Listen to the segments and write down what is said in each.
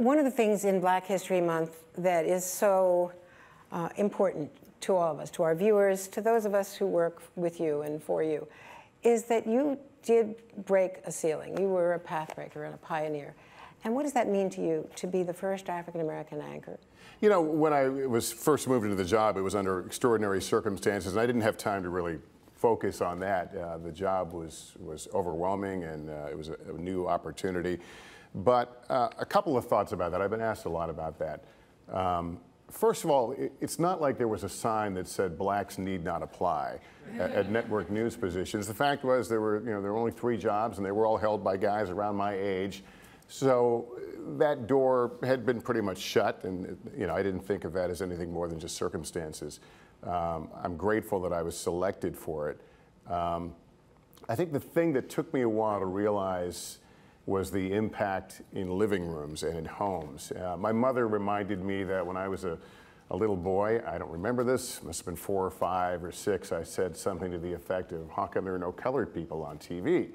one of the things in Black History Month that is so uh, important to all of us, to our viewers, to those of us who work with you and for you, is that you did break a ceiling. You were a pathbreaker and a pioneer. And what does that mean to you to be the first African American anchor? You know, when I was first moved into the job, it was under extraordinary circumstances, and I didn't have time to really focus on that. Uh, the job was, was overwhelming, and uh, it was a, a, new opportunity. But uh, a couple of thoughts about that. I've been asked a lot about that. Um, first of all, it, it's not like there was a sign that said blacks need not apply at, at, network news positions. The fact was there were, you know, there were only three jobs, and they were all held by guys around my age. So that door had been pretty much shut, and you know, I didn't think of that as anything more than just circumstances. Um, I'm grateful that I was selected for it. Um, I think the thing that took me a while to realize was the impact in living rooms and in homes. Uh, my mother reminded me that when I was a, a little boy, I don't remember this, must have been four or five or six, I said something to the effect of, how come there are no colored people on TV?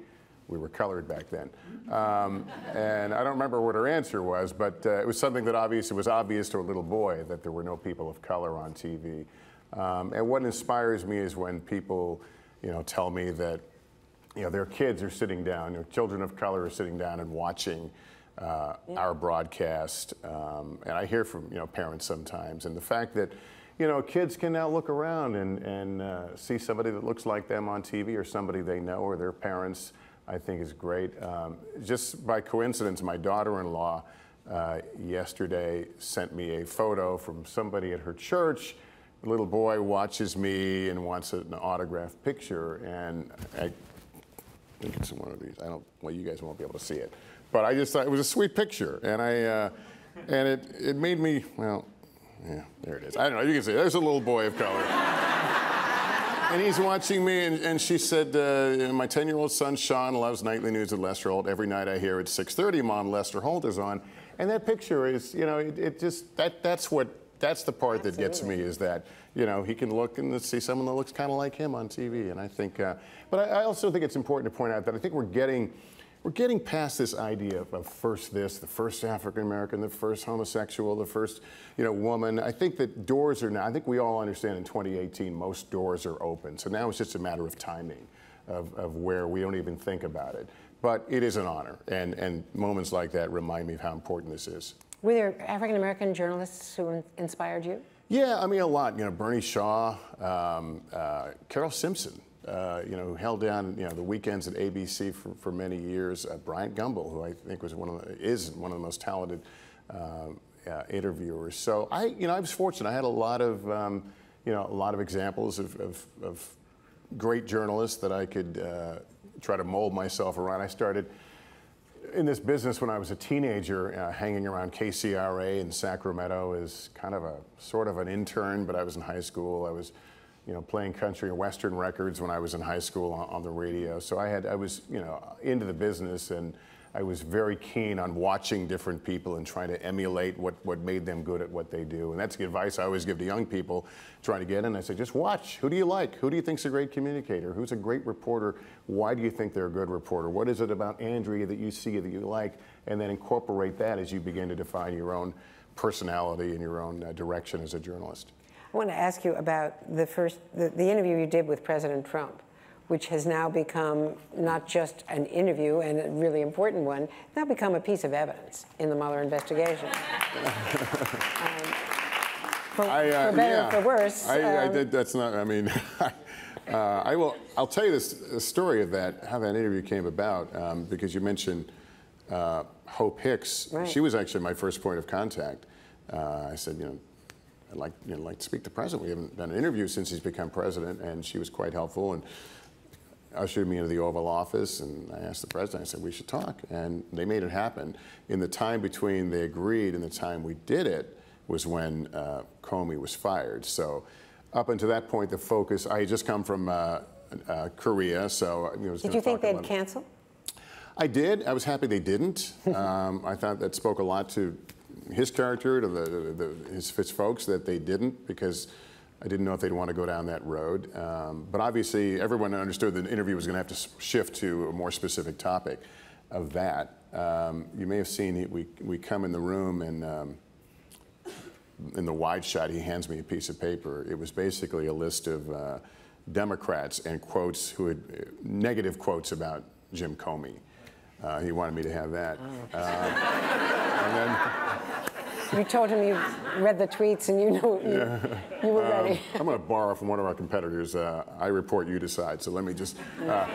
We were colored back then. Um, and I don't remember what her answer was, but uh, it was something that obviously was obvious to a little boy that there were no people of color on TV. Um, and what inspires me is when people, you know, tell me that, you know, their kids are sitting down, you know, children of color are sitting down and watching uh, yeah. our broadcast. Um, and I hear from, you know, parents sometimes. And the fact that, you know, kids can now look around and, and uh, see somebody that looks like them on TV or somebody they know or their parents, I think is great. Um, just by coincidence, my daughter-in-law uh, yesterday sent me a photo from somebody at her church the little boy watches me and wants an autographed picture, and I think it's one of these. I don't. Well, you guys won't be able to see it, but I just thought it was a sweet picture, and I uh, and it it made me well. Yeah, there it is. I don't know. You can see. There's a little boy of color. and he's watching me, and, and she said, uh, my 10-year-old son, Sean, loves nightly news at Lester Holt. Every night I hear at 6.30, Mom, Lester Holt is on. And that picture is, you know, it, it just, that, that's what that's the part Absolutely. that gets me is that you know he can look and see someone that looks kind of like him on TV, and I think. Uh, but I, I, also think it's important to point out that I think we're getting. We're getting past this idea of, of first this, the first African American, the first homosexual, the first, you know, woman. I think that doors are now. I think we all understand in 2018 most doors are open. So now it's just a matter of timing, of, of where we don't even think about it. But it is an honor, and and moments like that remind me of how important this is. Were there African American journalists who inspired you? Yeah, I mean a lot. You know, Bernie Shaw, um, uh, Carole Simpson. Uh, you know, who held down you know the weekends at ABC for, for many years. Uh, Bryant Gumbel, who I think was one of the, is one of the most talented um, uh, interviewers. So I, you know, I was fortunate. I had a lot of, um, you know, a lot of examples of, of, of great journalists that I could uh, try to mold myself around. I started in this business when I was a teenager, uh, hanging around KCRA in Sacramento as kind of a sort of an intern, but I was in high school. I was, you know, playing country and western records when I was in high school on, on the radio. So I had, I was, you know, into the business and I was very keen on watching different people and trying to emulate what, what made them good at what they do. And that's the advice I always give to young people trying to get in. I say, just watch. Who do you like? Who do you think's a great communicator? Who's a great reporter? Why do you think they're a good reporter? What is it about Andrea that you see that you like? And then incorporate that as you begin to define your own personality and your own uh, direction as a journalist. I want to ask you about the first, the, the interview you did with President Trump which has now become not just an interview and a really important one, now become a piece of evidence in the Mueller investigation. um, for, I, uh, for, better yeah. or for worse. I, um, I did, that's not, I mean, uh, I will, I'll tell you this the story of that, how that interview came about, um, because you mentioned uh, Hope Hicks. Right. She was actually my first point of contact. Uh, I said, you know, I'd like, you know, like to speak to the president. We haven't done an interview since he's become president, and she was quite helpful. And ushered me into the Oval Office, and I asked the president, I said, we should talk. And they made it happen. In the time between they agreed and the time we did it was when uh, Comey was fired. So up until that point, the focus, I had just come from uh, uh, Korea, so I was Did you think they'd cancel? I did. I was happy they didn't. um, I thought that spoke a lot to his character, to the, the, the his, his folks, that they didn't, because I didn't know if they'd want to go down that road. Um, but obviously, everyone understood the interview was going to have to shift to a more specific topic of that. um, you may have seen he, we, we come in the room and um, in the wide shot, he hands me a piece of paper. It was basically a list of uh, Democrats and quotes who had uh, negative quotes about Jim Comey. Uh, he wanted me to have that. Uh, and then You told him you read the tweets and you knew you, you were ready. I'm going to borrow from one of our competitors. Uh, I report, you decide. So let me just uh,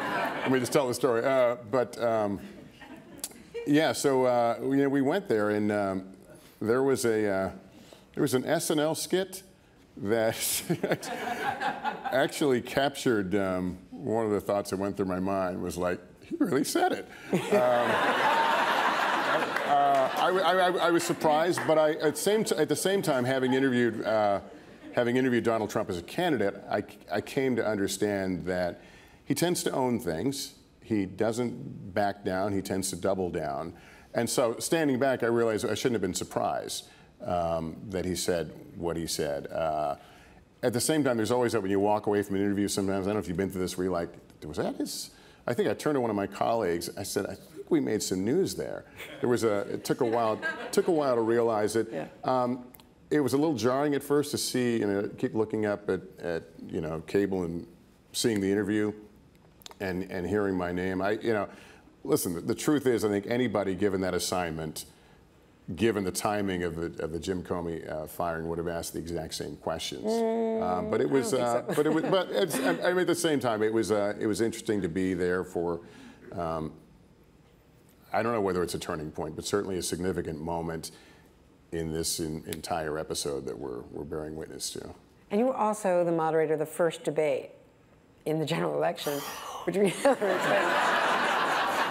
let me just tell the story. Uh, but um, yeah, so uh, you know, we went there, and um, there was a uh, there was an SNL skit that actually captured um, one of the thoughts that went through my mind. Was like, he really said it. I, I, I, was surprised, but I, at, same at the same time, having interviewed, uh, having interviewed Donald Trump as a candidate, I, I came to understand that he tends to own things. He doesn't back down. He tends to double down. And so, standing back, I realized I shouldn't have been surprised um, that he said what he said. Uh, at the same time, there's always that when you walk away from an interview. Sometimes I don't know if you've been through this, where you're like, "Was that his?" I think I turned to one of my colleagues. I said, "I we made some news there. There was a, it took a while, took a while to realize it. Yeah. Um, it was a little jarring at first to see, you know, keep looking up at, at you know, cable and seeing the interview and, and hearing my name. I, you know, listen, the, the truth is, I think anybody given that assignment, given the timing of the, of the Jim Comey uh, firing, would have asked the exact same questions. um, but it was, uh, so. but it was, but it's, I mean, at the same time, it was, uh, it was interesting to be there for. Um, I don't know whether it's a turning point, but certainly a significant moment in this in, entire episode that we're, we're bearing witness to. And you were also the moderator of the first debate in the general election between Hillary Clinton.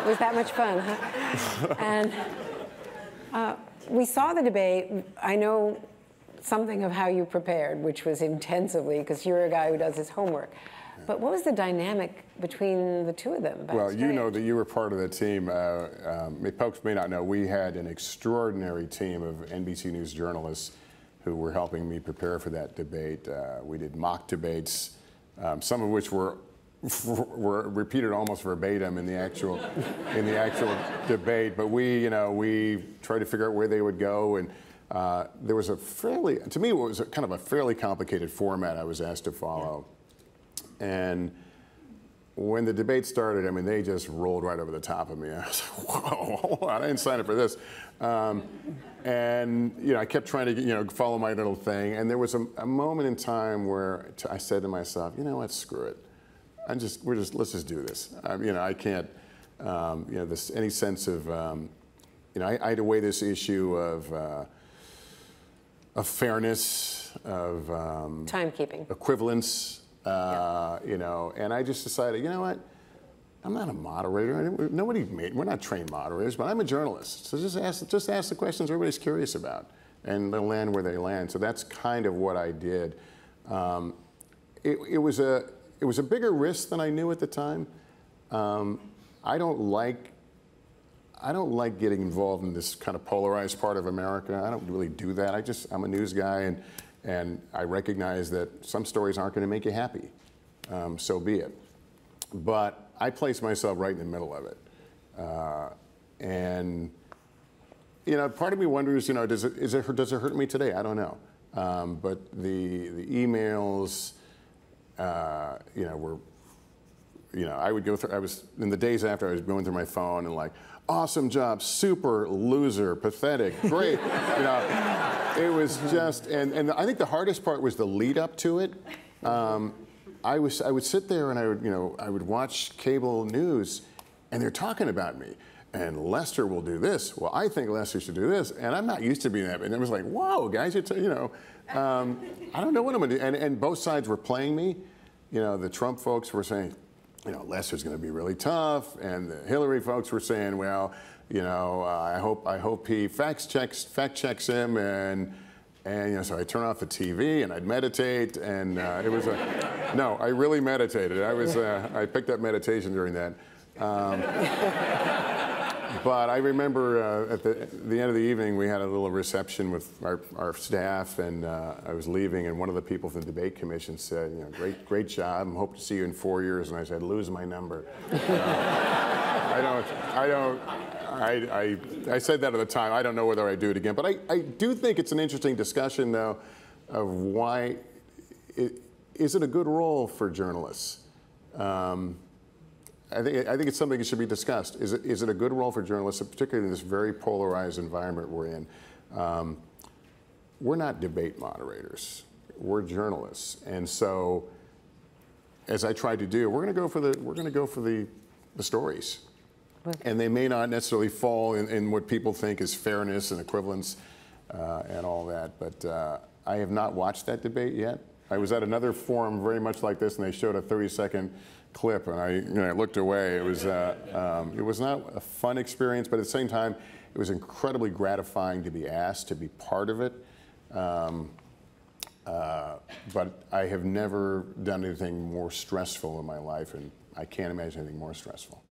It was that much fun, huh? and uh, we saw the debate. I know something of how you prepared, which was intensively, because you're a guy who does his homework. But what was the dynamic between the two of them? Well, you know that you were part of the team. Uh, um, folks may not know, we had an extraordinary team of NBC News journalists who were helping me prepare for that debate. Uh, we did mock debates, um, some of which were were repeated almost verbatim in the actual in the actual debate. But we, you know, we tried to figure out where they would go, and uh, there was a fairly, to me, it was a, kind of a fairly complicated format I was asked to follow. And when the debate started, I mean, they just rolled right over the top of me. I was like, whoa, I didn't sign up for this. Um, and, you know, I kept trying to, you know, follow my little thing. And there was a, a moment in time where I said to myself, you know what, screw it. I'm just, we're just, let's just do this. Um, you know, I can't, um, you know, this, any sense of, um, you know, I, I, had to weigh this issue of, uh, of fairness, of um, timekeeping, equivalence, uh, you know, and I just decided, you know what? I'm not a moderator. Nobody made. We're not trained moderators, but I'm a journalist. So just ask, just ask the questions everybody's curious about, and they'll land where they land. So that's kind of what I did. Um, it, it, was a, it was a bigger risk than I knew at the time. Um, I don't like, I don't like getting involved in this kind of polarized part of America. I don't really do that. I just, I'm a news guy, and and I recognize that some stories aren't going to make you happy. Um, so be it. But I place myself right in the middle of it. Uh, and, you know, part of me wonders, you know, does it, is it, does it hurt me today? I don't know. Um, but the, the emails, uh, you know, were, you know, I would go through, I was, in the days after, I was going through my phone and like, awesome job, super loser, pathetic, great. you know, it was just, and, and I think the hardest part was the lead up to it. Um, I was, I would sit there and I would, you know, I would watch cable news, and they're talking about me. And Lester will do this. Well, I think Lester should do this, and I'm not used to being that. And it was like, whoa, guys, you know, um, I don't know what I'm gonna do. And, and both sides were playing me. You know, the Trump folks were saying, you know, Lester's going to be really tough, and the Hillary folks were saying, well, you know, uh, I hope I hope he fact checks fact checks him, and and you know, so I turn off the TV and I'd meditate, and uh, it was a no, I really meditated. I was uh, I picked up meditation during that. Um, but I remember uh, at the, the, end of the evening, we had a little reception with our, our staff, and uh, I was leaving, and one of the people from the debate commission said, "You know, great, great job. I hope to see you in four years." And I said, "Lose my number." Uh, I don't, I don't, I, I, I said that at the time. I don't know whether I do it again. But I, I do think it's an interesting discussion, though, of why it, is it a good role for journalists? Um, I think, I think it's something that should be discussed. Is it, is it a good role for journalists, particularly in this very polarized environment we're in? Um, we're not debate moderators. We're journalists. And so, as I tried to do, we're going to go for the, we're going to go for the, the stories. And they may not necessarily fall in, in what people think is fairness and equivalence uh, and all that. But uh, I have not watched that debate yet. I was at another forum very much like this, and they showed a 30-second clip, and I, you know, I looked away. It was, uh, um, it was not a fun experience, but at the same time, it was incredibly gratifying to be asked to be part of it. Um, uh, but I have never done anything more stressful in my life, and I can't imagine anything more stressful.